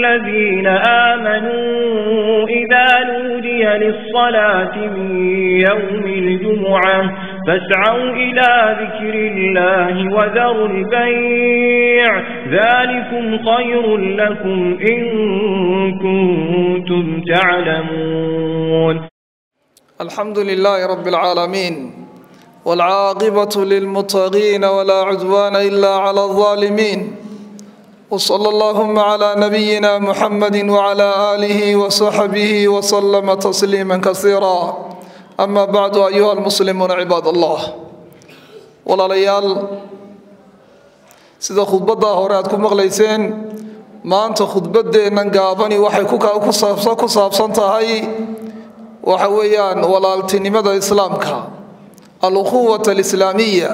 الذين آمنوا إذا نودي للصلاة من يوم الجمعة فاسعوا إلى ذكر الله وذروا البيع ذلكم خير لكم إن كنتم تعلمون. الحمد لله رب العالمين والعاقبة للمتقين ولا عدوان إلا على الظالمين. وصلى اللهم على نبينا محمد وعلى آله وصحبه وسلم تسليما كثيرا أما بعد أيها المسلمون عباد الله walaalayaal sida khudbaddaa hore aad ku maqlayseen maanta khudbaddeennan gaabani waxay ku saabsan tahay waxa weeyaan walaaltinimada islaamka alukhuwat alislaamiya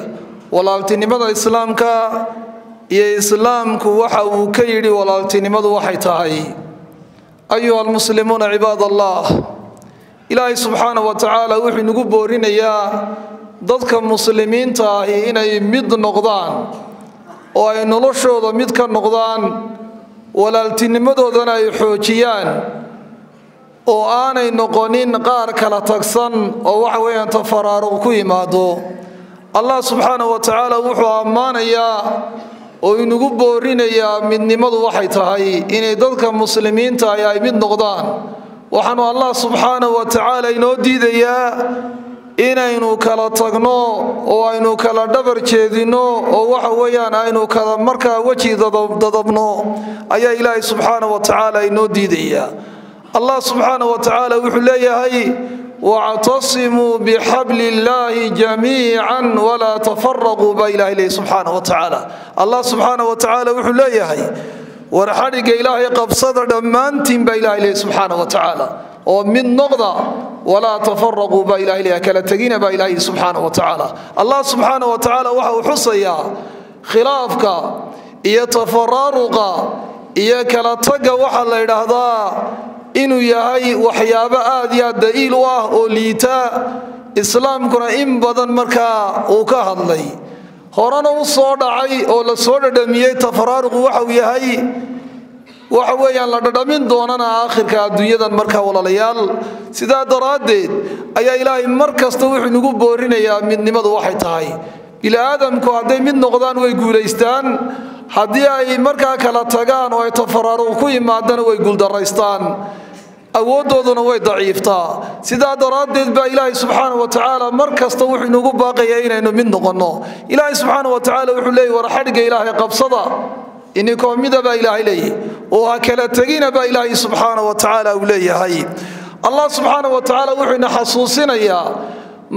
walaaltinimada islaamka iyo islaamku waxa uu ka yidhi walaaltinimadu waxay tahay ayuha almuslimuuna cibaad allah ilaahay subxaana wa tacaala wuxuu inagu boorinayaa dadka muslimiinta ahi inay mid noqdaan oo ay noloshooda mid ka noqdaan walaaltinimadoodana ay xoojiyaan oo aanay noqonin qaar kala tagsan oo waxa weeyaan tafaraaruq ku yimaado. Allah subxaana wa tacaala wuxuu ammaanayaa oo inagu boorinayaa midnimadu waxay tahay inay dadka muslimiinta ahi ay mid noqdaan. Waxaanu allah subxaana wa tacaala inoo diidayaa inaynu kala tagno oo aynu kala dhabar jeedinno oo waxa weeyaan aynu kala markaa weji dadabno ayaa ilaahay subxaana wa tacaala inoo diidayaa. Allah subxaana wa tacaala wuxuu leeyahay wactasimuu bixabli illaahi jamiican walaa tafaraquu baa ilahay leeyahy subxaana wa tacaala allah subxaana wa tacaala wuxuu leeyahay war xadhigga ilaahay qabsada dhammaantiin baa ilahay leeyahy subxaana wa tacaala oo mid noqda walaa tafaraquu baa ilahay leeyahay kala tegina baa ilahay subxaana wa tacaala allah subxaana wa tacaala waxa uu xusayaa iyo tafaraaruqa iyo kala tagga waxaa inuu yahay waxyaabo aad iyo aad da'iil u ah oo liita. Islaamkuna in badan markaa uu ka hadlay. Horena u soo dhacay oo la soo dhadhamiyey tafaraaruqu waxa uu yahay. Waxa weeyaan la dhadhamin doonana aakhirka adduunyadan markaa walaalayaal. Sidaa daraaddeed ayaa ilaahay mar kasta wuxuu inagu boorinayaa midnimadu waxay tahay bili-aadamku hadday mid noqdaan way guulaystaan haddii ay markaa kala tagaan oo ay tafaraaruq ku yimaadana way guuldaraystaan awooddooduna way daciiftaa. Sidaa daraaddeed baa ilaahay subxaana wa tacaala mar kasta wuxuu inagu baaqayaa inaynu mid noqonno. Ilaahay subxaana wa tacaala wuxuu leeyay war xadhigga ilaahay qabsada. Ininkoo mida baa ilaahay leeyahy oo ha kala tegina baa ilaahay subxaana wa tacaala uu leeyahay. Allah subxaana wa tacaala wuxuu ina xasuusinayaa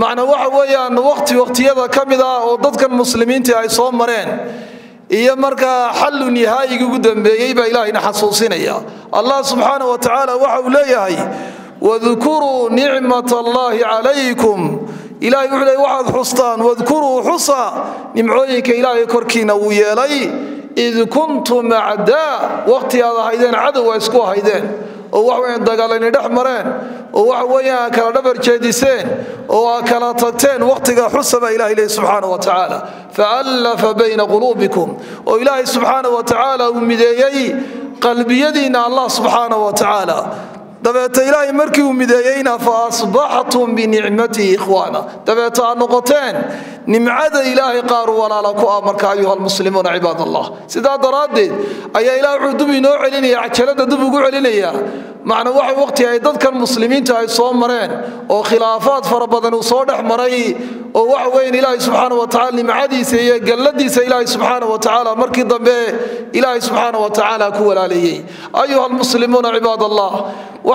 macna waxa weeyaan waqti waqtiyada ka mid ah oo dadkan muslimiintii ay soo mareen iyo markaa xallu nihaayigii ugu dambeeyey baa ilaahayna xasuusinaya. Allah subxaana wa tacaala waxa uu leeyahay wadkuruu nicmat allaahi calaykum ilahay wuxuu leey waxaad xustaan wadkuruu xusa. Nimcooyinka ilaahay korkiina uu yeelay id kuntum acdaa. Waqti aad ahaydeen cadow a isku ahaydeen oo wax weyan dagaalayni dhex mareen oo waxa weeyaan kala dhabar jeediseen oo aa kala tagteen wakhtiga xusa baa ilahay leehy subxaana wa tacaala. Faallafa bayna quluubikum oo ilaahay subxaana wa tacaala uu mideeyey qalbiyadiinna allah subxaana wa tacaala dabeeta ilaahay markii uu mideeyeyna fa asbaxtum binicmatihi ikhwaana dabeeta aad noqoteen nimcada ilaahay qaar walaala ku ah marka ayuha almuslimuuna cibaad allah sidaa daraaddeed ayaa ilaah wuxuu dub inoo celinaya cajalada dub ugu celinaya macna waxa waqti ay dadkan muslimiinta ay soo mareen oo khilaafaad fara badan uu soo dhex maray oo waxa weyan ilaahay subxaana wa tacala nimcadiisa iyo galladiisa ilaahay subxaana wa tacaala markii dambe ilaahay subxaana wa tacaala ku walaaleeyey. Ayuha almuslimuuna cibaad allah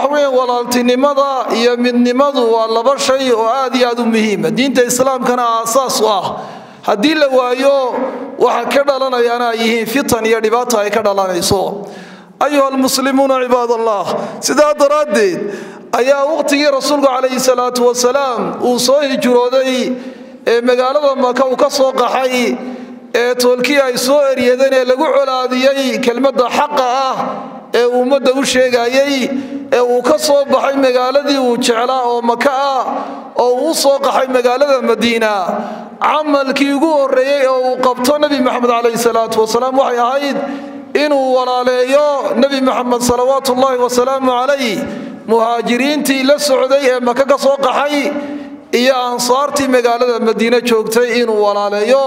waxa weeyaan walaaltinimada iyo midnimadu waa laba shay oo aad iyo aad u muhiima diinta islaamkana aasaas u ah. Haddii la waayo waxa ka dhalanayaana ay yihiin fitan iyo dhibaata ay ka dhalanayso. Ayuha almuslimuuna cibaad allah sidaa daraaddeed ayaa waqtigii rasuulku calayhi salaatu wasalaam uu soo hijrooday ee magaalada maka uu ka soo qaxay ee toolkii ay soo eryadeen ee lagu colaadiyey kelmadda xaqa ah ee ummadda u sheegayey ee uu ka soo baxay magaaladii uu jeclaa oo maka ah oo uu soo qaxay magaalada madiina. Camalkii ugu horreeyey oo uu qabto nebi maxamed calayhi salaatu wasalaam waxay ahayd inuu walaaleeyo nebi maxamed salawaatu ullaahi wasalaamu calayh muhaajiriintii la socday ee maka ka soo qaxay iyo ansaartii magaalada madiine joogtay inuu walaaleeyo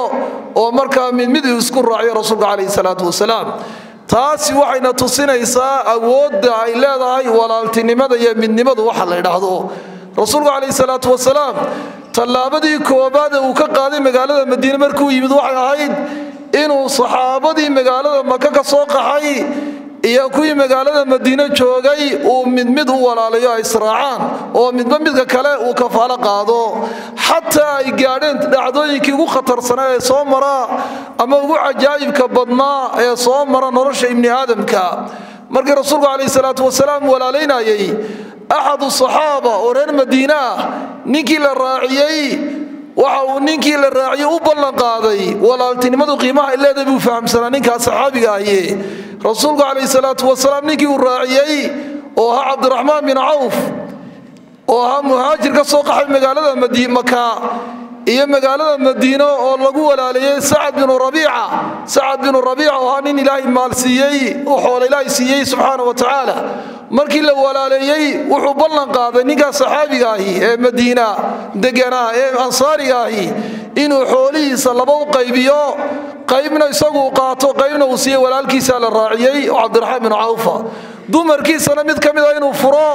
oo markaa mid mid isku raaciyo rasuulka calayhi salaatu wasalaam taasi waxayna tusinaysaa awoodda ay leedahay walaaltinimada iyo midnimadu waxa la idhaahdo rasuulku calayhi salaatu wasalaam tallaabadii koobaad ee uu ka qaaday magaalada madiine markuu yimid waxay ahayd inuu saxaabadii magaalada maka ka soo qaxay iyo kuwii magaalada madiine joogay uu mid mid u walaalayo ay israacaan oo midba midka kale uu kafaalo qaado. Xataa ay gaadheen dhacdooyinkii ugu khatarsanaa ee soo mara ama ugu cajaa'ibka badnaa ee soo mara nolosha ibni aadamka. Markii rasuulku calayhi salaatu wasalaam walaalaynayay axadu saxaaba oo reer madiine ah ninkii la raaciyey waxa uu ninkii la raaciyey u ballan qaaday walaaltinimadu qiimaha ay leedahay buu fahamsanaa ninkaa saxaabiga ahi rasuulku calayhi salaatu wasalaam ninkii uu raaciyey oo ahaa cabdiraxmaan bin cawf oo ahaa muhaajir ka soo qaxay magaalada maka iyo magaalada madiino oo lagu walaaleeyey sacad binu rabiica. Sacad binu rabiica oo ahaa nin ilaahay maal siiyey oo xoola ilaahay siiyey subxaana wa tacaala. Markii la walaaleeyey wuxuu ballan qaaday ninkaa saxaabiga ahi ee madiina deganaa ee ansaariga ahi inuu xoolihiisa laba u qaybiyo qaybna isagu qaato qaybna uu siiye walaalkiisa la raaciyey oo cabdiraxmaan binu cawfa. Dumarkiisana mid ka mid a inuu furo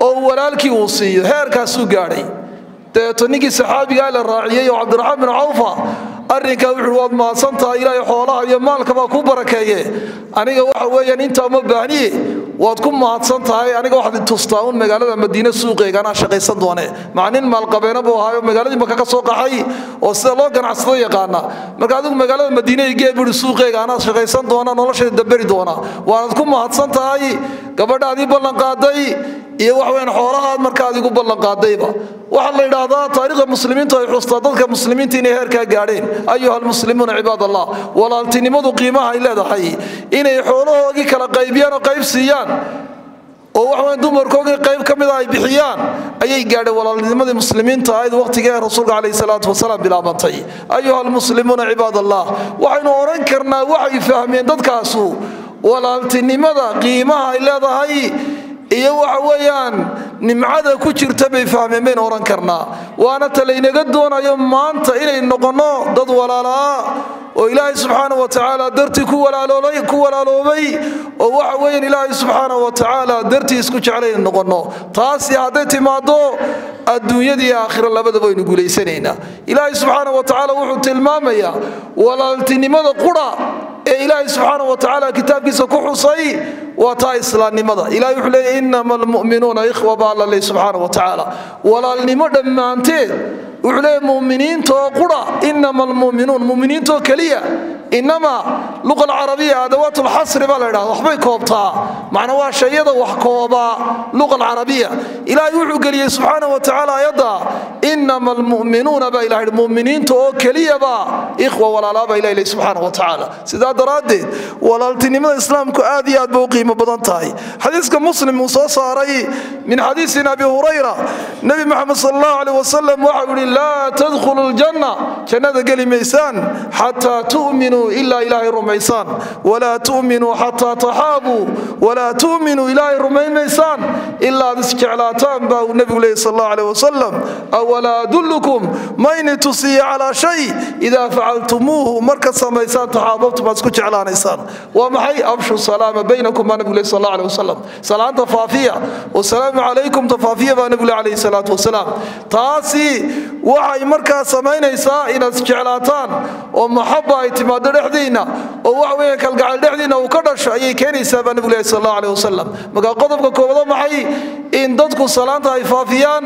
oo walaalkii uu siiyo heerkaasuu gaadhay dabeeto ninkii saxaabigaa la raaciyey oo cabdiraxmaan binu cawfa arrinkaa wuxuu waad mahadsan tahay ilaahay xoolaha iyo maalkabaa ku barakeeye aniga waxa weeyaan intaa uma baahniye waad ku mahadsan tahay aniga waxaad tustaa un magaalada madiine suuqeega anaa shaqaysan doone. Maca nin maalqabeena buu ahaayo magaaladii maka ka soo qaxay oo sida loo ganacsado yaqaana. Marka adigu magaalada madiine igee buuri suuqeega anaa shaqaysan doona nolosheeda daberi doona. Waanaad ku mahadsan tahay gabadhaadii ballan qaaday iyo waxweyaan xoolahaad marka adigu ballan qaadayba waxaa la yidhaahdaa taariikhda muslimiintu ay xustaa dadka muslimiinta inay heerkaa gaadheen. Ayuha almuslimuuna cibaad walaaltinimadu qiimaha ay leedahay. Inay xoolahoogii kala qaybiyaan oo qayb siiyaan oo waxweyn dumarkoogii qayb ka mida ay bixiyaan ayay gaadheen walaalnimadii muslimiinta ahayd waqhtigii rasuulka calayhi salaatu wasalaam bilaabantay. Ayuha almuslimuuna cibaad waxaynu odhan karnaa waxay fahmeen dadkaasu walaaltinimada qiimaha ay leedahay iyo waxa weeyaan nimcada ku jirta bay fahmeen baynu odhan karnaa. Waana talaynaga doonayo maanta inay noqonno dad walaalaa oo ilaahay subxaana wa tacaala dartii ku walaaloobay oo waxa weeyaan ilaahay subxaana wa tacaala dartii isku jeclaynu noqonno taasi hadday timaado adduunyadii aakhira labadaba aynu guulaysanaynaa ilaahay subxaana wa tacaala wuxuu tilmaamayaa walaaltinimada qura إلهي سبحانه وتعالى كتابك سكحصي وطائس لنمضى إلهي يحلي إنما المؤمنون إخوة بالله سبحانه وتعالى ولا لنمضى ما أنتين وعلي مؤمنين توقرا إنما المؤمنون مؤمنين توكليا إنما لغة العربية أدوات الحصر بلده وحبي كوبتا معنوا شيئا وحكوبا لغة العربية إلى يوحو قليه سبحانه وتعالى يدا إنما المؤمنون با إلهي المؤمنين تو كلية با إخوة ولا لا با إلهي سبحانه وتعالى. سيداد رادد ولا التنمى الإسلام كو آديات بوقيمة بضانتاي حديث كمسلم مصاصة رأي من حديث ابي هريرة. نبي محمد صلى الله عليه وسلم وحول لا تدخل الجنة. كان هذا قال ميسان حتى تؤمنوا إلا إلهي رميسان ولا تؤمنوا حتى تحابوا. ولا تؤمنوا إلهي رميسان إلا ذسك علاتان با النبي صلى الله عليه وسلم أولا adullukum mayni tusiya calaa shay idaa facaltumuuhu marka samaysaan taxaababtum aad isku jeclaanaysaan. Waa maxay? Abshu salaama baynakum baa ley sal aleyh wasalam salaanta faafiya. Wasalaamu calaykum tafaafiya baa nebigu leh calayhi salaatu wasalaam taasi waxay markaa samaynaysaa inaad isjeclaataan oo maxaba ay timaado dhexdiinna oo waxa weeye kalgacal dhexdiinna uu ka dhasho ayay keenaysaa baa nebigu lehy sal allahu aleyh wasalam marka qodobka koobado maxay? In dadku salaanta ay faafiyaan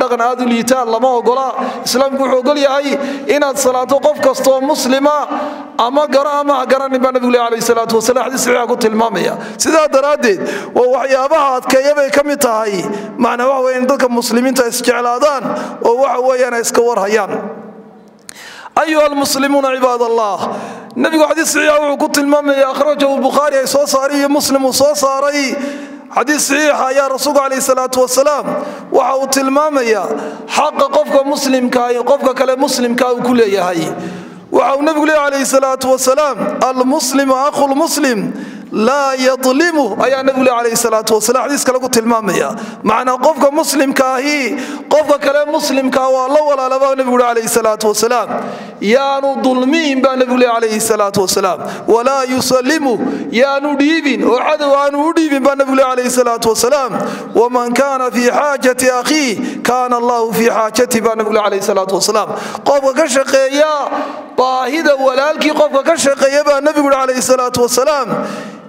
dhaqan aad u liitaan lama ogola islaamku wuxuu ogol yahay inaad salaanto qof kastoo muslima ama garo ama ha garanin baa nebigu leh calayhi salaatu wasalam xadiis saxiixa ku tilmaamaya sidaa daraaddeed waa waxyaabaha adkeeya bay ka mid tahay macnaa waxa weeye in dadka muslimiinta isjeclaadaan oo waxa weeyaan ay iska warhayaan ayuha almuslimuuna cibaad allah nebigu xadiis saxiixa wuxuu ku tilmaamaya akhrajahu lbukhaari ay soo saaray iyo muslim uu soo saaray xadiis saxiixa ayaa rasuulku calayhi salaatu wasalaam waxa uu tilmaamayaa xaqa qofka muslimkaa iyo qofka kale muslimkaa uu ku leeyahay waxa uu nebigu leeyahy calayhi salaatu wasalaam almuslimu aqu lmuslim لا يظلمه. أي النبي عليه الصلاة والسلام حديث كلا قلت المامية. معنى قفك مسلم كاهي قفك كلام مسلم كاهو الله ولا لبا النبي عليه الصلاة والسلام. يانو ظلمين بأن النبي عليه الصلاة والسلام. ولا يسلمه. يا ديبين وعد وانو ديبين بأن النبي عليه الصلاة والسلام. ومن كان في حاجة أخيه كان الله في حاجته بأن النبي عليه الصلاة والسلام. قفك كشقيا باهدا ولا الكي قفك كشقيا بأن النبي عليه الصلاة والسلام.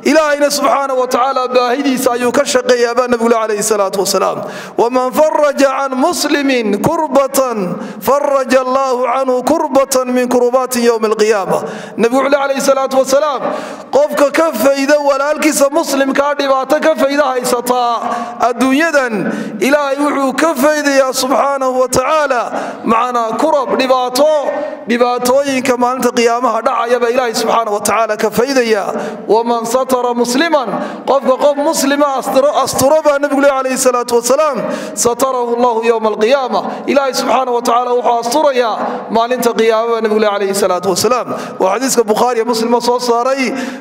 إلهنا سبحانه وتعالى باهدي سايو كشقي أبا نبي عليه الصلاة والسلام. ومن فرج عن مسلم كربة فرج الله عنه كربة من كربات يوم القيامة. نبي عليه الصلاة والسلام قفك كف إذا ولالكس مسلم كاربات كف إذا هاي سطاء الدنيا إلى يوحو كف إذا يا سبحانه وتعالى معنا كرب نباتو نباتوين كما أنت قيامها دعا يبا إلهي سبحانه وتعالى كف إذا ومن سطر مسلما قف قف مسلما أسطربا نقول عليه الصلاة والسلام ستره الله يوم القيامة إلهي سبحانه وتعالى وحو أسطريا ما أنت قيامها نقول عليه الصلاة والسلام وحديث البخاري مسلم صلى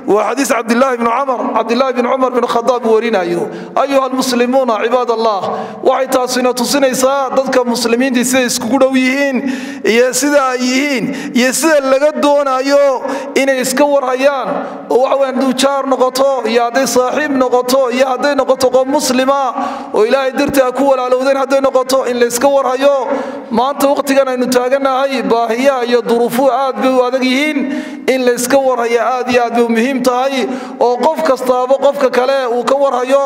وحديث عبد الله بن عمر عبد الله بن عمر بن الخطاب ورين أيوه. أيها المسلمون عباد الله وحيتا سنة سنة إساء ضدك المسلمين دي سيس كوكوهين يا سيدة أيهين يا سيدة لقدونا أيو إن إسكور هيان وعوا عندو شار نغطو يا دي صاحب نغطو يا دي نغطو قوم مسلمة وإلهي درت أكول على ودين هدي نغطو إن إسكور هيو. ما أنت وقت كان نتاقنا أي باهية يا ظروفو عاد tahay oo qof kastaaba qofka kale uu ka warhayo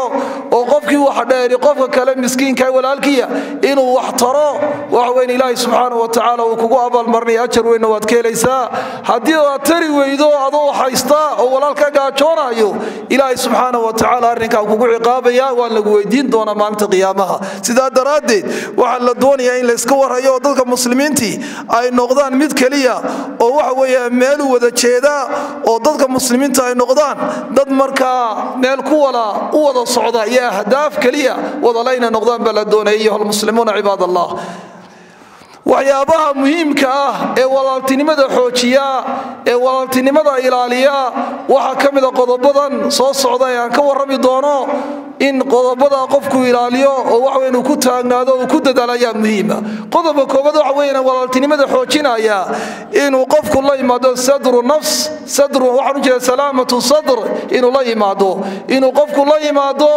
oo qofkii wax dheeri qofka kale miskiinka walaalkiya inuu wax taro waxweyn ilaahay subxaana wa tacaala uu kugu abaalmarinaya ajar weynna waad ka helaysaa haddii aad tari weydo adoo haysta oo walaalka gaajoonayo ilaahay subxaana wa tacaala arrinkaa kugu ciqaabaya waan lagu weydiin doonaa maalinta qiyaamaha. Sidaa daraaddeed waxaa la doonayaa in layska warhayo oo dadka muslimiintii ay noqdaan mid keliya oo waxa weeye meelu wada jeeda oo dadka muslimiinta أنت نقدان ضد مركا ملكو ولا قوة الصعداء يا هداف كليا وظلينا نقدان بلدون أيها المسلمون عباد الله waxyaabaha muhiimka ah ee walaaltinimada xoojiya ee walaaltinimada ilaaliya waxaa ka mida qodobadan soo socda ee aan ka warrami doono in qodobada qofku ilaaliyo oo waxawe inuu ku taagnaado uu ku dadaalo muhiima qodobka koobaad waxa weyan walaaltinimada xoojinaya inuu qofku la yimaado sadru nafs sadru waxaan u jeeda salaamatu sadr inuu la yimaado. Inuu qofku la yimaado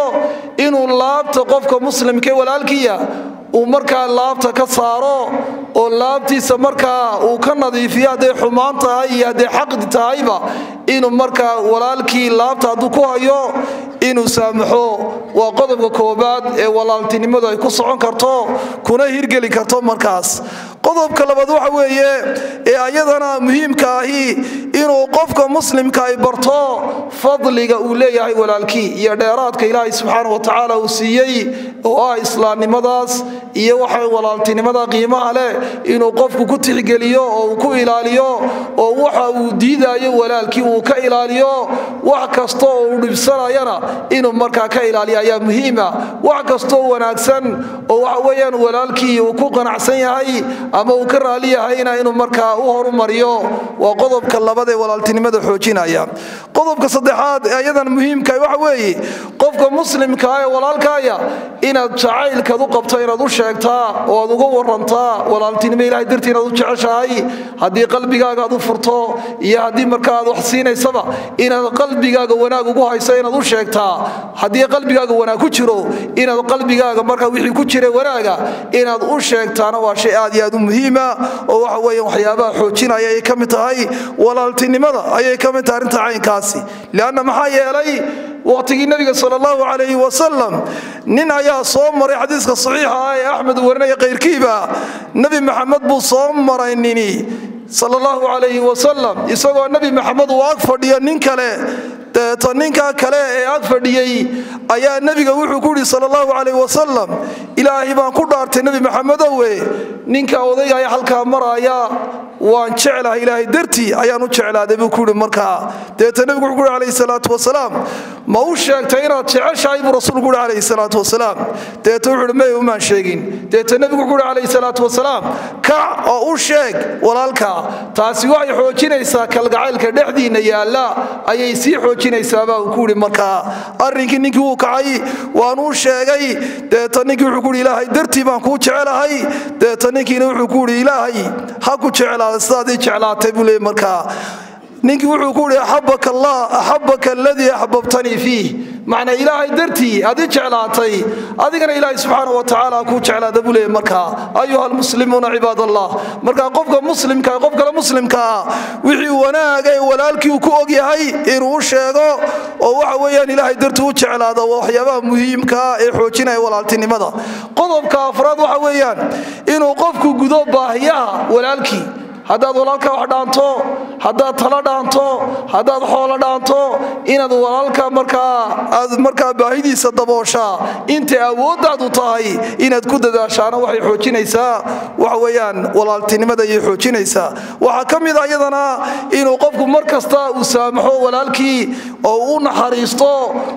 inuu laabta qofka muslimka walaalkiya uu markaa laabta ka saaro oo laabtiisa markaa uu ka nadiifiyo hadday xumaan tahay iyo hadday xaqdi tahayba inuu markaa walaalkii laabta hadduu ku hayo inuu saamaxo. Waa qodobka koobaad ee walaaltinimadu ay ku socon karto kuna hirgeli karto markaas. Qodobka labaad waxa weeye ee ayadana muhiimka ahi inuu qofka muslimka ay barto fadliga uu leeyahay walaalkii iyo dheeraadka ilaahay subxaana wa tacaala uu siiyey oo ah islaamnimadaas iyo waxa walaaltinimada qiimaha leh inuu qofku ku tixgeliyo oo uu ku ilaaliyo oo waxa uu diidayo walaalkii uu ka ilaaliyo wax kasta oo uu dhibsanayana inuu markaa ka ilaaliyo ayaa muhiima. Wax kastoo wanaagsan oo waxa weeyaan walaalkii uu ku qanacsan yahay ama uu ka raali yahayna inuu markaa u horumariyo waa qodobka labaad ee walaaltinimada xoojinaya. Qodobka saddexaad ayadan muhiimka waxa weeye qofka muslimkaa ee walaalkaaya inaad jacaylkaad u qabto inaad u sheegtaa oo aad uga warantaa walaaltinimo ilahay dartii inaad u jeceshahay haddii qalbigaaga aad u furto iyo haddii markaa aad wax siinaysaba inaad qalbigaaga wanaag ugu hayso inaad u sheegtaa. Haddii qalbigaaga wanaag ku jiro inaad qalbigaaga markaa wixii ku jira wanaaga inaad u sheegtaana waa shay aad iyo aad u muhiima. Oo waxa weeye waxyaabaha xoojinaya ayay ka mid tahay walaaltinimada ayay ka mid tahay arrinta caynkaasi. Leanna maxaa yeelay waqtigii nebiga sal allahu calayhi wasalam nin ayaa soo maray xadiiska saxiixa ah ee axmed warinaya kayrkiiba nebi maxamed buu soo maray nini sal allahu calayhi wasalam isagoo nebi maxamed uu ag fadhiyo nin kale deeto ninkaa kale ee ag fadhiyey ayaa nebiga wuxuu ku yidhi sal allahu calayh wasalam ilaahay baan ku dhaartay nebi maxamedowe ninka odayga ayaa halkaa maraaya waan jeclahay ilaahay dartii ayaan u jeclaaday buu kuyihi markaa. Deeta nebigu wuxuu kuhi calayhi salaatu wasalaam ma u sheegtay inaad jeceshahay? buu rasuulku uhi calayhi salaatu wasalaam. Deeta wuxuu uhi may umaan sheegin. Deeta nebigu wuxuu uhi calayhi salaatu wasalaam kac oo u sheeg walaalka taasi waxay xoojinaysaa kalgacaylka dhexdiinna yaalla ayay sii xoojinaysaabaa uu ku yihi markaa arrinkii ninkii wuu kacay waanuu sheegay deeta ninkii wuxuu kuhi ilaahay dartii baan kuu jecelahay deeta ninkiina wuxuu ku yihi ilaahay ha ku jeclaada sidaad ii jeclaatay buu leey markaa ninkii wuxuu ku yihi axabaka allah axabaka aladii axbabtanii fiih macnaa ilaahay dartii aad ii jeclaatay adigana ilaahay subxaana wa tacaala kuu jeclaada buu leeyay markaa ayuha almuslimuuna cibaad markaa qofka muslimka qof kale muslimka ah wixii wanaaga ee walaalkii uu ku og yahay inuu sheego oo waxa weeyaan ilaahay dartii u jeclaada waa waxyaabaha muhiimkaa ee xoojinaya walaaltinimada. Qodobka afraad waxa weeyaan inuu qofku gudo baahiyaha walaalkii haddaad walaalka wax dhaanto haddaad talo dhaanto haddaad xoolo dhaanto inaad walaalka markaa baahidiisa dabooshaa intay awooddaadu tahay inaad ku dadaashaana waxay xoojinaysaa? Waxa weeyaan walaaltinimada ayay xoojinaysaa. Waxaa ka mid a iyadana inuu qofku mar kasta uu saamaxo walaalkii oo u naxariisto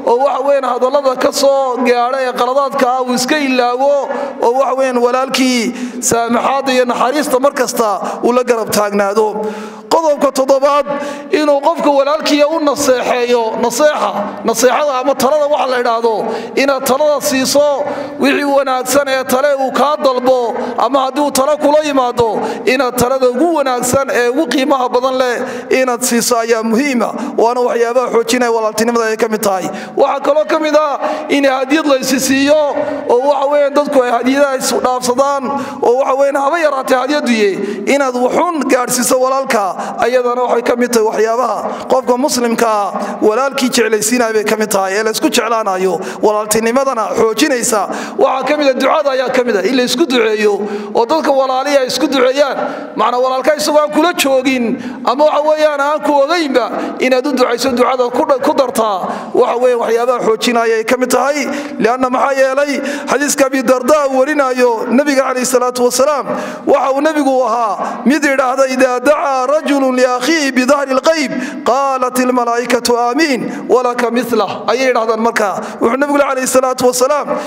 oo waxa weeyaan hadallada ka soo gaadha ee qaladaadka ah uu iska ilaawo oo waxa weeyaan walaalkii saamaxaadda iyo naxariista mar kasta uu la garab taagnaado. Qodobka toddobaad inuu qofka walaalkiiya u naseexeeyo naseexa naseexada ama talada waxa la idhaahdo inaad talada siiso wixii wanaagsan ee tale uu kaa dalbo ama haddii talo kula yimaado inaad talada ugu wanaagsan ee ugu qiimaha badan leh inaad siiso ayaa muhiima. Waana waxyaabaha xoojinaya walaaltinimada ay ka mid tahay. Waxaa kaloo ka mid ah in hadiyad laysi siiyo oo waxa weeyaan dadku ay hadiyadaha isdhaafsadaan oo waxa weeyaan haba yaraatee hadyaduye inaad wuxun gaadhsiiso walaalka ayadana waxay ka mid tahay waxyaabaha qofka muslimkaa walaalkii jeclaysiinaya bay ka mid tahay ee laysku jeclaanayo walaaltinimadana xoojinaysa. Waxaa ka mida ducada ayaa ka mida in laysku duceeyo oo dadka walaalihi ay isku duceeyaan. Macnaa walaalka isagoo aan kula joogin ama waxa weeyaan aan ku ogaynba inaad u ducayso ducada ku dartaa waxa weeyaan waxyaabaha xoojinaya ay ka mid tahay lianna maxaa yeelay xadiiska abidarda uu warinayo nebiga calayhi salaatu wasalaam waxa uu nebigu ahaa mid إذا دعا رجل لأخيه بظهر الغيب قالت الملائكة آمين ولك مثله. أي إذا هذا المركة وحن نقول عليه الصلاة والسلام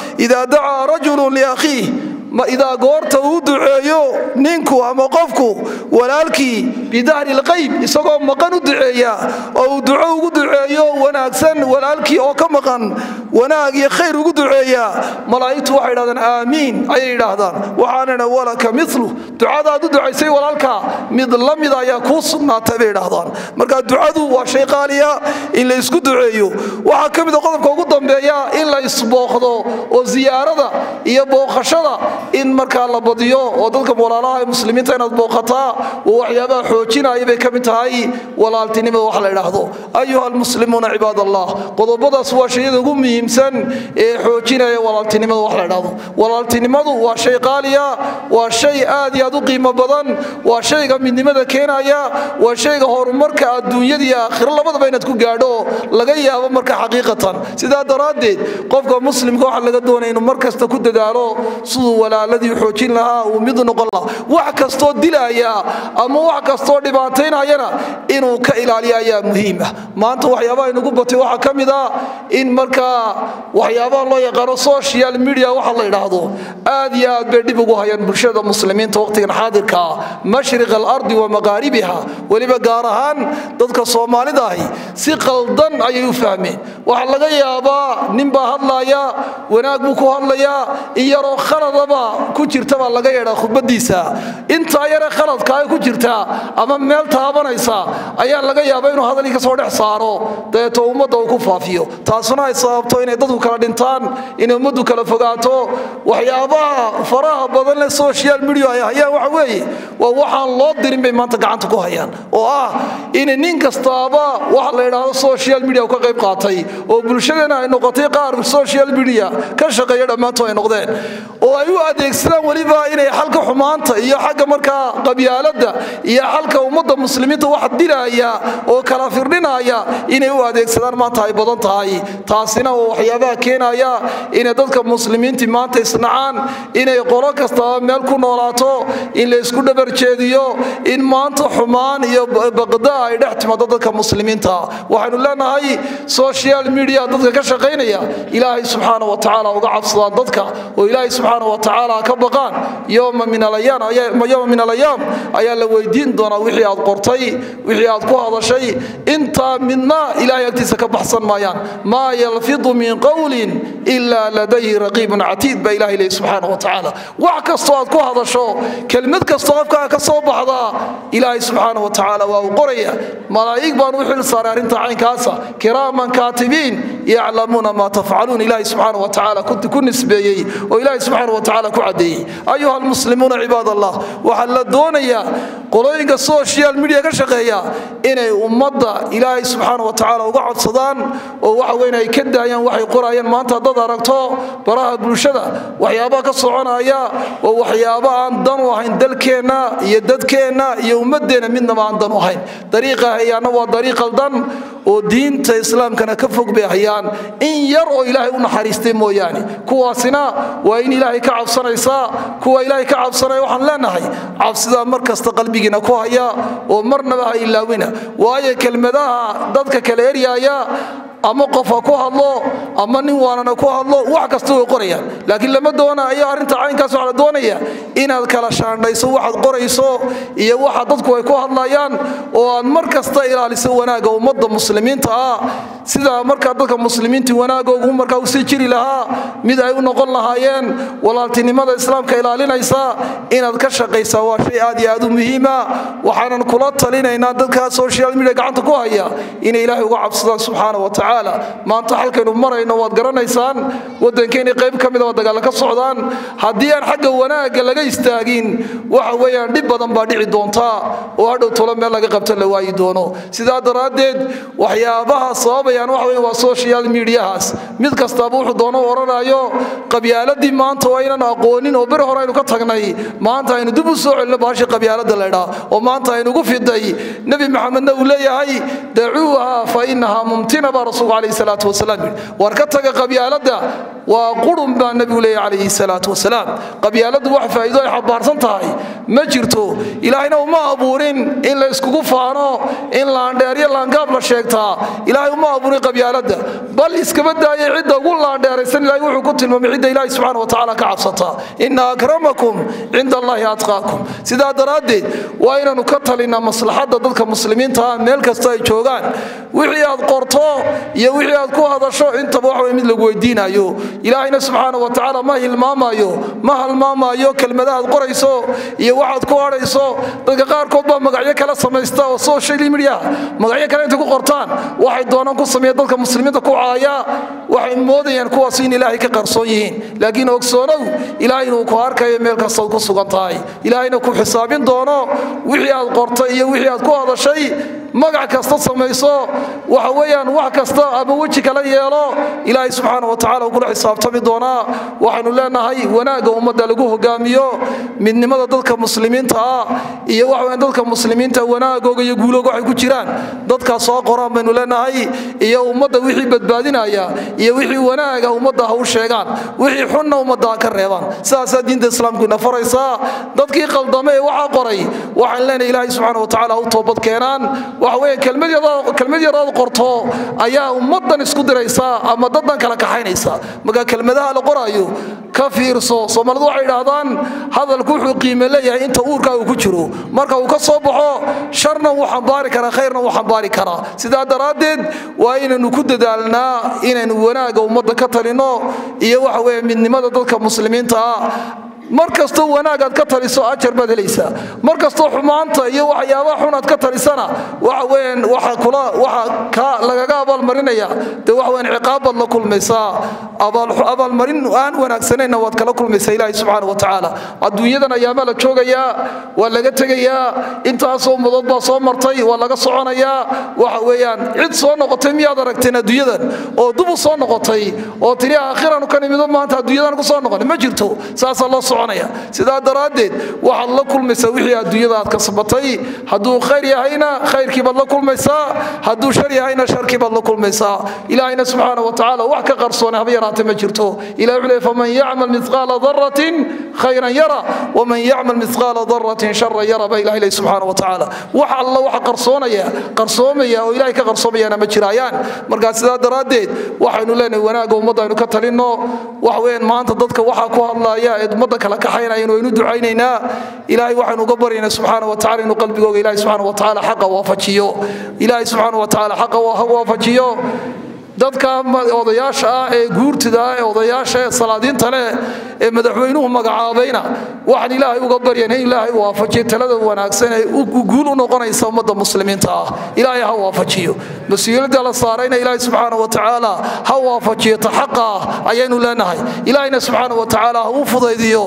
دعا رجل لأخيه idaa goorta uu duceeyo ninku ama qofku walaalkii bidahri lqayb isagoo maqan u duceeya oo uu duco ugu duceeyo wanaagsan walaalkii oo ka maqan wanaag iyo khayr ugu duceeya malaa'igtu waxay idhahdaan aamiin ayay idhaahdaan waxaanana walaka milu ducadaad u ducaysay walaalka mid la mida ayaa kuu sugnaatay bay idhaahdaan marka ducadu waa shay qaaliya in la isku duceeyo. Waxaa ka mida qodobka ugu dambeeya in la oo ziyaarada iyo booqashada in markaa la badiyo oo dadka walaalaha muslimiinta inaad booqataa oo waxyaabaha xoojinaya bay ka mid tahay walaaltinimada wax la idhaahdo ayuha almuslimuuna cibaad qodobadaas waa shayada ugu muhiimsan ee xoojinaya walaaltinimada wax la idhaahdo walaaltinimadu waa shay qaaliya waa shay aad iyo aad u qiimo badan waa shayga midnimada keenaya waa shayga horumarka adduunyada iyo aakhiro labadaba inaad ku gaadho laga yaabo marka xaqiiqatan. Sidaa daraaddeed qofka muslimka waxa laga doonaya inuu mar kasta ku dadaalo siduu walaaladii xoojin lahaa uu mid noqon lahaa. Wax kastoo dilaya ama wax kastoo dhibaataynayana inuu ka ilaaliyo ayaa muhiim ah. Maanta waxyaabaha inugu batay waxaa ka mid ah in markaa waxyaabaha loo yaqaano social media waxa la idhaahdo aad iyo aad bay dhib ugu hayaan bulshada muslimiinta waqtigan xaadirka. Ah mashriq alardi wa maqaaribiha weliba gaar ahaan dadka soomaalida ahi si qaldan ayay u fahmeen. Waxaa laga yaabaa ninbaa hadlaya wanaag buu ku hadlayaa in khaladaba ku jirtabaa laga yeedhaa khudbadiisa intaa yare khaladka ay ku jirtaa ama meel taabanaysa ayaa laga yaaba inuu hadalkii ka soo dhex saaro. Dabeeto ummadda uu ku faafiyo. Taasuna ay sababto inay dadku kala dhintaan inay ummaddu kala fogaato. Waxyaabaha faraha badan leh social media ay hayaan waxa weeye waa waxaan loo dirin bay maanta gacanta ku hayaan oo ah in nin kastaaba waxa la idhaahdo social media ka qayb qaatay oo bulshadeena ay noqotay qaar social media ka shaqeeya dhammaantood ay noqdeen. Oo ay u adeegsadaan weliba inay xalka xumaanta iyo xagga markaa qabyaaladda iyo xalka ummadda muslimiinta wax dilaya oo kala firdhinaya inay u adeegsadaan maanta ay badan tahay. Taasina waa waxyaabaha keenaya inay dadka muslimiintii maanta isnacaan inay qolo kastaba meel ku noolaato in la isku dhabarjeediyo in maanta xumaan iyo baqda ay dhex timaado dadka muslimiinta. Waxaynu leenahay social media dadka ka shaqaynaya ilaahay subxaana wa tacaala uga cabsadaan dadka oo ilaahay subxaana wa تعالى كبقان. يوم من الأيام يوم من الأيام أيا لويدين دون وحي القرطي وحي القوى هذا شيء. أنت منا إلى يكتسك بحصن مايان. ما يلفظ من قول إلا لديه رقيب عتيد بإله إليه سبحانه وتعالى. وعك الصواد كو هذا شو؟ كلمة الصواد كو هذا صواب هذا إلهي سبحانه وتعالى. وقرية ملايك بانوح الصرار انت عين كاسا. كراما كاتبين يعلمون ما تفعلون. إلهي سبحانه وتعالى كنت كن نسبي وإلهي سبحانه وتعالى كعدي. أيها المسلمون عباد الله وحل الدونية. قلوين السوشيال ميديا كشقية. إن أمضى إلهي سبحانه وتعالى وقعد صدان. ووحوين أي كدا يعني وحي قرية ما أنت haddaad aragto baraha bulshada waxyaabaha ka soconaya oo waxyaabo aan dan u ahayn dalkeenna iyo dadkeenna iyo ummadeenna midnaba aan dan u ahayn. Dariiqa hayaana waa dariiq qaldan oo diinta islaamkana ka fog bay hayaan. In yar oo ilaahay u naxariistay mooyaane. Kuwaasina waa in ilaahay ka cabsanaysaa kuwa ilaahay ka cabsanaya waxaan leenahay cabsidaa mar kasta qalbigiina ku haya oo marnaba ha ilaawina. Waayo kelmadaha dadka kala eryaaya ama qof ha ku hadlo ama nin waanana ku hadlo wax kasta way qorayaan laakiin lama doonayo arrinta caynkaas waxaa la doonaya inaad kala shaandhayso waxaad qorayso iyo waxa dadku ay ku hadlayaan oo aad mar kasta ilaaliso wanaagga ummadda muslimiinta. Ah sida markaa dadka muslimiintii wanaagoogu markaa u sii jiri lahaa mid ay u noqon lahaayeen walaaltinimada islaamka ilaalinaysa inaad ka shaqaysaa waa shay aad iyo aad u muhiima. Waxaanan kula talinaynaa dadka social media gacanta ku haya inay ilaahay uga cabsadaan subxaana wa tacaala. Maanta halkaynu marayno waad garanaysaan waddankeeni qayb ka mida waa dagaalla ka socdaan. Haddii aan xagga wanaagga laga istaagin waxa weeyaan dhib badan baa dhici doontaa oo hadhow tolo meel laga qabta la waayi doono. Sidaa daraaddeed waxyaabaha sababayaan waxa weyan waa social mediahaas. Mid kastaaba wuxuu doono odhanayo qabyaaladii maanta waa inaan aqoonin oo beri hore aynu ka tagnay. Maanta aynu dib u soo celino baashii qabyaalada laydhaa oo maanta aynugu fiday nebi maxamedna uu leeyahay dacuuha fa inahaa mumtina baa rasuulku calayhi salaatu wasalaam yidhi war ka taga qabyaaladda waa qurun baa nebigu leeyahy calayhi salaatu wasalaam qabyaaladdu wax faa'iido ay xabaarsan tahay. Ma jirto ilaahayna uma abuurin in la iskugu faano in laandheeryo laangaab la sheegtaa. Ilaahay uma abuurin qabyaaladda. Bal iskaba daayay cidda ugu laandheeraysan ilaahay wuxuu ku tilmaamay cidda ilaahay subxaana wa tacaala ka cabsata. Ina akramakum cinda allahi atqaakum. Sidaa daraaddeed waa inaanu ka talinaa maslaxadda dadka muslimiinta ah meel kasta ay joogaan. Wixii aad qorto iyo wixii aad ku hadasho intaba wax wey mid lagu weydiinayo ilaahayna subxaana wa tacaala ma hilmaamayo ma halmaamayo kelmadahaad qorayso iyo waxaad ku hadhayso dadka qaarkood baa magacyo kale samaysta oo social media magacyo kale intay ku qortaan waxay doonaan ku sameeya dadka muslimiinta ku caaya waxay moodayaan kuwaas in ilaahay ka qarsoon yihiin. Laakiin ogsoonow ilaahay inuu ku arkayo meel kastaad ku sugan tahay. Ilaahayna ku xisaabin doono wixii aad qortay iyo wixii aad ku hadashay magac kasta samayso. Waxa weeyaan wax kasta ama weji kala yeelo ilaahay subxaana wa tacala uu kula xisaabtami doonaa waxaynu leenahay wanaagga ummadda lagu hogaamiyo midnimada dadka muslimiinta ah iyo waxa weeyaan dadka muslimiinta wanaagooga iyo guulooga waxay ku jiraan. Dadkaa soo qoraan baynu leenahay iyo ummadda wixii badbaadinaya iyo wixii wanaaga ummadda ha u sheegaan wixii xunna ummadda ha ka reebaan. Sidaasaa diinta islaamku ina faraysaa. Dadkii qaldame waxaa qoray. Waxaan leenahay ilaahay subxaana wa tacaala u toobad keenaan waxa weeye kelmad yaraad qorto ayaa ummaddan isku diraysaa ama daddan kala kaxaynaysa. Marka kelmadaha la qoraayo ka fiirso. Soomaalidu waxay idhaahdaan hadalku wuxuu qiime leeyahay inta uurkaagu ku jiro. Marka uu ka soo baxo sharna wuu xambaari karaa khayrna wuu xambaari karaa. Sidaa daraaddeed waa inaynu ku dadaalnaa inaynu wanaagga ummadda ka talinno iyo waxa weeye midnimada dadka muslimiinta ah mar kastoo wanaagaad ka taliso ajar baad helaysaa. Mar kastoo xumaanta iyo waxyaabaha xun aad ka talisana waxa weeyaan waxa kula waxa ka lagaga abaalmarinaya. Dee waxa weeyaan ciqaab baad la kulmaysaa. Abaalmarin aan wanaagsanayna waad kala kulmaysaa ilaahay subxaana wa tacaala. Adduunyadan ayaamaa la joogayaa waa laga tegayaa. Intaasoo mudood baa soo martay waa laga soconayaa waxa weeyaan cid soo noqotay miyaad aragteen adduunyadan? Oo dubu soo noqotay? Oo tiri aakhiranu ka nimido maanta adduunyadan ku soo noqon. Ma jirto. Saasaa loo soco سوكوني سيدي دردد وحال لكل مسويه ديرات كاسباتي هدو خيري هينا خير كيبا لكل مسا شر يا هينا شر كيبا لكل مسا إلى اين سبحانه وتعالى وحكا قرصون هبيرات مجرته إلى علي فمن يعمل مثقال ذره خيرا يرى ومن يعمل مثقال ذره شرا يرى بين اله سبحانه وتعالى وحال الله وحا قرصونيا قرصوميا والهي كقرصوميا أنا مجرايان مرقا سيدي دردد وحنو لنا وناقو مضى نكتلنو وحوين ما انت ضدك وحا كوها الله يا مضى kala kaxaynaya waynu ducaynaynaa. Ilaahay waxaynu uga baryaynaa subxaana wa tacala inuu qalbigooga ilahi subxaana wa tacaala xaqa waafajiyo ilaahay subxaana wa tacaala xaqa waafajiyo dadka odayaasha ah ee guurtida ah ee odayaasha ee salaadiinta leh ee madaxweynuhu magacaabayna waxaan ilaahay uga baryan in ilaahay waafajiyo talada wanaagsan ee guul u noqonaysa ummadda muslimiinta ah. Ilaahay ha waafajiyo. Mas'uuliyadda la saarayna ilaahay subxaana wa tacaala ha waafajiyo ta xaqa ah ayaynu leenahay. Ilaahayna subxaana wa tacaala ha u fudaydiyo.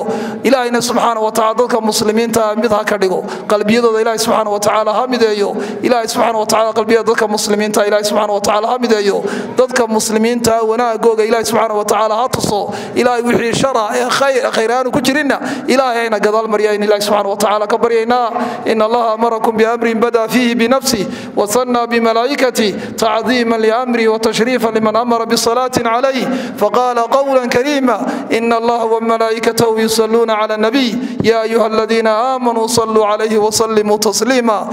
Ilaahayna subxaana wa tacaala dadka muslimiinta ah mid ha ka dhigo. Qalbiyadooda ilaahay subxaana wa tacaala ha mideeyo. Ilaahay subxaana wa tacaala qalbiyada dadka muslimiinta ilaahay subxaana wa tacaala ha mideeyo dadka muslimiinta wanaagooga ilaahay subxaana wa tacaala ha tuso. Ilaahay wixii shara ee khayr aanu ku jirinna. Ilaahay ayna gadaal maryayn ilahi subxaana wa tacaala ka baryaynaa. In allaha amarakum biamrin bada fiihi binafsih wasanna bimalaa'ikati tacdiiman liamri watashriifan liman amara bisalaatin calayh faqala qawla kariima in allaha wamalaa'ikatahu yusalluuna cala nabiy. Ya ayuha aladiina aamanuu saluu calayhi wasallimuu tasliima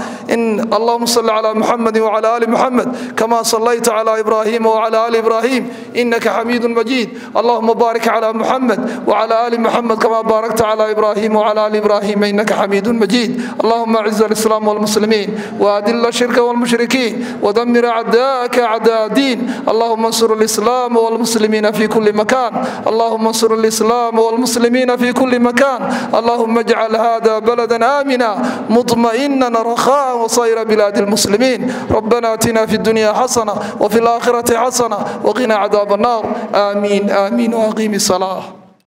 allahuma salli cala muxamadi wcala ali muxamed kama sallayta cala ibrahima وعلى آل إبراهيم. إنك حميد مجيد. اللهم بارك على محمد وعلى آل محمد كما باركت على إبراهيم وعلى آل إبراهيم. إنك حميد مجيد. اللهم أعز الإسلام والمسلمين وأذل الشرك والمشركين ودمر أعداءك أعداء الدين. اللهم انصر الإسلام والمسلمين في كل مكان. اللهم انصر الإسلام والمسلمين في كل مكان. اللهم اجعل هذا بلدا آمنا مطمئنا رخاء وصير بلاد المسلمين. ربنا آتنا في الدنيا حسنة وفي الآخرة xasana waqina cadaab annaar aamiin aamiin waaqiimi salaa